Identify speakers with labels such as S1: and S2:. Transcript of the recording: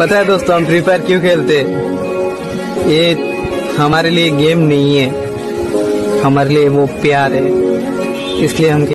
S1: पता है दोस्तों, हम फ्री फायर क्यों खेलते? ये हमारे लिए गेम नहीं है। हमारे लिए वो प्यार है। इसलिए हम